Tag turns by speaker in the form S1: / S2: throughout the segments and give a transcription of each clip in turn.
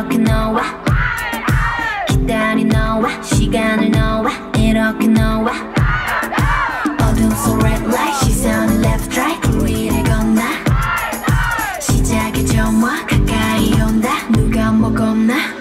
S1: 이렇게 너와 기다린 너와 시간을 너와 이렇게 너와 어둠 속 red light 시선은 left right 그 위를 건나 시작의 점화 가까이 온다 누가 먹었나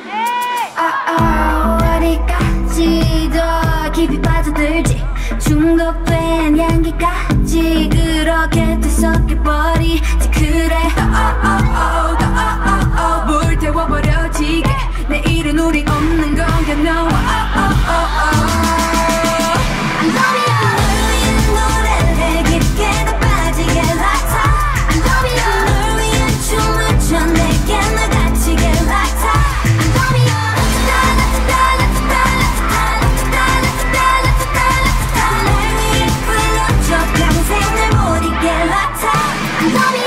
S1: Nobody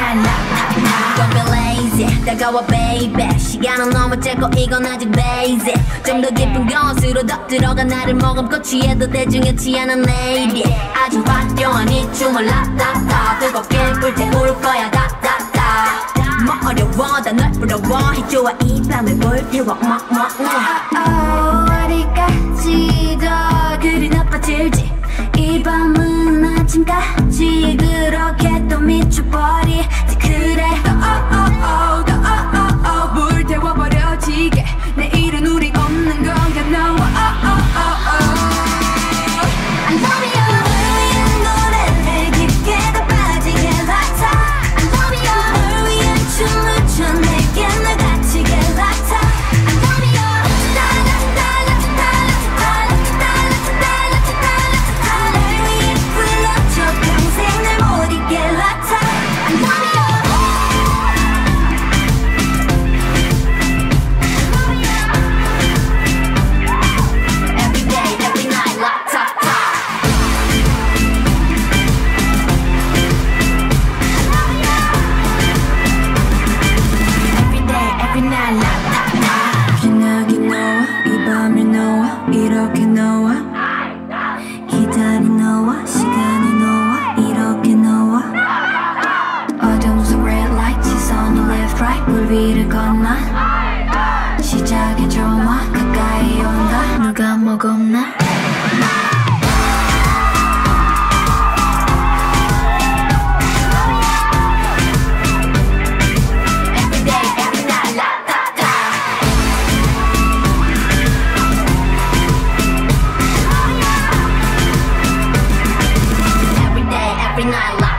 S1: Don't be 그 lazy? 다가와 baby. 시간은 너무 짧고 이건 아직 basic. 좀 더 깊은 곳으로 더 들어가 나를 머금고 취해도 대중이치 않은 lady. 아주 화려한 이 춤을 라따따 뜨겁게 불태울 거야 다다다. 뭐 어려워? 다널 부러워? 해줘와 이 밤을 불태워 막막막 뭐, 뭐, 뭐. 아침까지 그렇게 또 미쳐버리지 그래. oh, oh, oh, 위를 건나 시작의 조화 가까이 온다. 누가 먹었나? I like